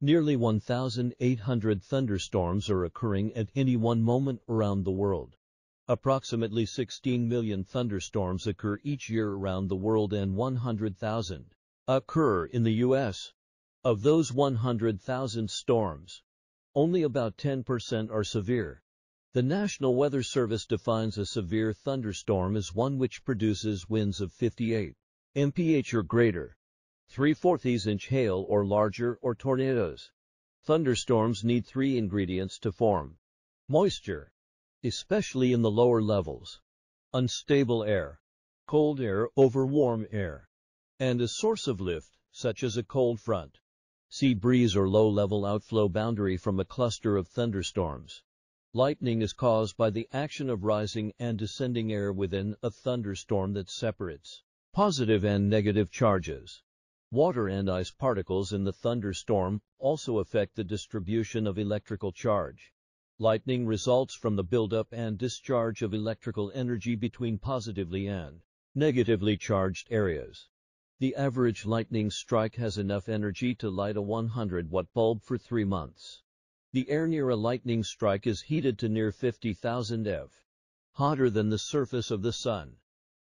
Nearly 1,800 thunderstorms are occurring at any one moment around the world. Approximately 16 million thunderstorms occur each year around the world and 100,000 occur in the U.S. Of those 100,000 storms, only about 10% are severe. The National Weather Service defines a severe thunderstorm as one which produces winds of 58 mph or greater, 3 fourths inch hail or larger, or tornadoes. Thunderstorms need three ingredients to form. Moisture, especially in the lower levels. Unstable air, cold air over warm air. And a source of lift, such as a cold front. Sea breeze or low-level outflow boundary from a cluster of thunderstorms. Lightning is caused by the action of rising and descending air within a thunderstorm that separates positive and negative charges. Water and ice particles in the thunderstorm also affect the distribution of electrical charge. Lightning results from the buildup and discharge of electrical energy between positively and negatively charged areas. The average lightning strike has enough energy to light a 100 watt bulb for three months. The air near a lightning strike is heated to near 50,000 eV, hotter than the surface of the sun.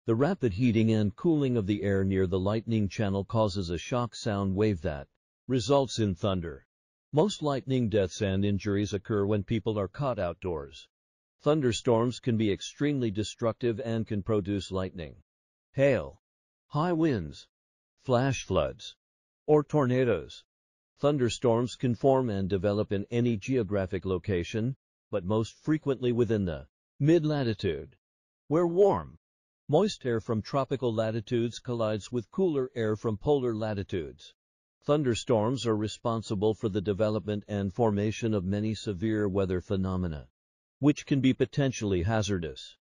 The rapid heating and cooling of the air near the lightning channel causes a shock sound wave that results in thunder. Most lightning deaths and injuries occur when people are caught outdoors. Thunderstorms can be extremely destructive and can produce lightning, hail, high winds, flash floods, or tornadoes. Thunderstorms can form and develop in any geographic location, but most frequently within the mid-latitude, where warm, Moist air from tropical latitudes collides with cooler air from polar latitudes. Thunderstorms are responsible for the development and formation of many severe weather phenomena, which can be potentially hazardous.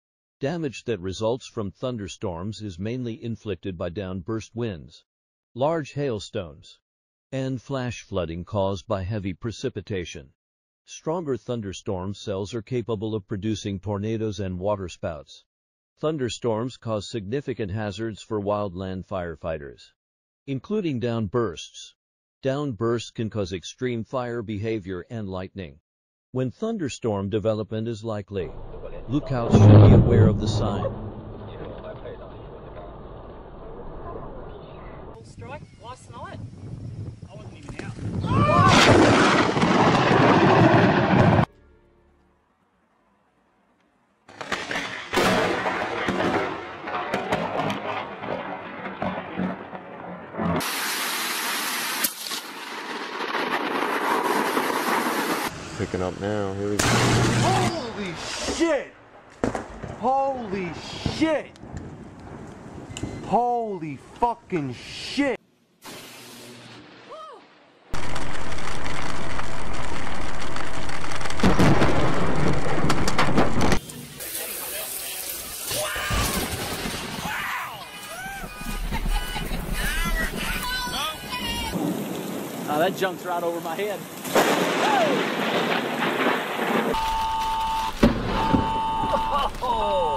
Damage that results from thunderstorms is mainly inflicted by downburst winds, large hailstones, and flash flooding caused by heavy precipitation. Stronger thunderstorm cells are capable of producing tornadoes and waterspouts. Thunderstorms cause significant hazards for wildland firefighters, including downbursts. Downbursts can cause extreme fire behavior and lightning. When thunderstorm development is likely, lookouts should be aware of the sign. strike last night. Picking up now. Here we go. Holy shit! Holy shit! Holy fucking shit! Oh, that jumped right over my head. Oh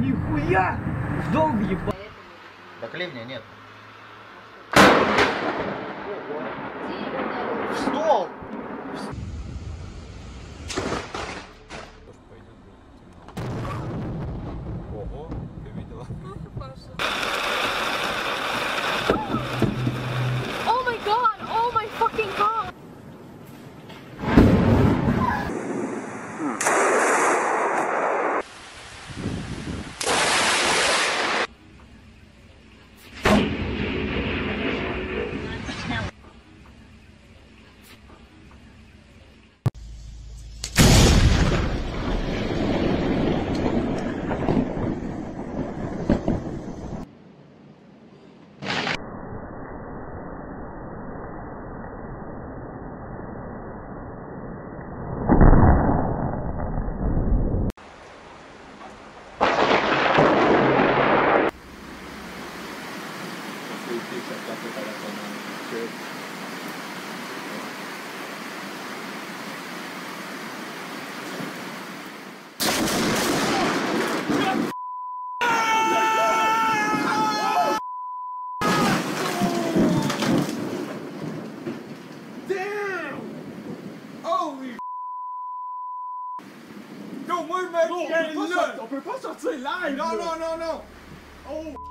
Нихуя! В дом ебал. Так ливня нет. В стол! В стол! On peut pas sortir live. Non, non, non, non. Don't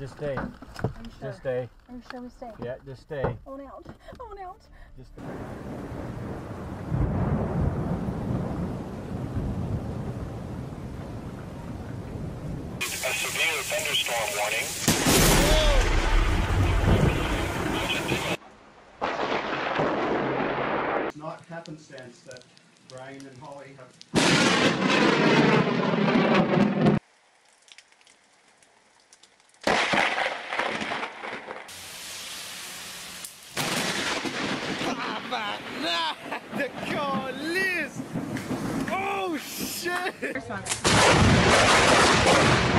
Just stay. Are you sure? Just stay. Are you sure we stay? Yeah, just stay. Own out. Own out. Just A severe thunderstorm warning. It's not happenstance that Brian and Holly have The police! Oh shit! First one.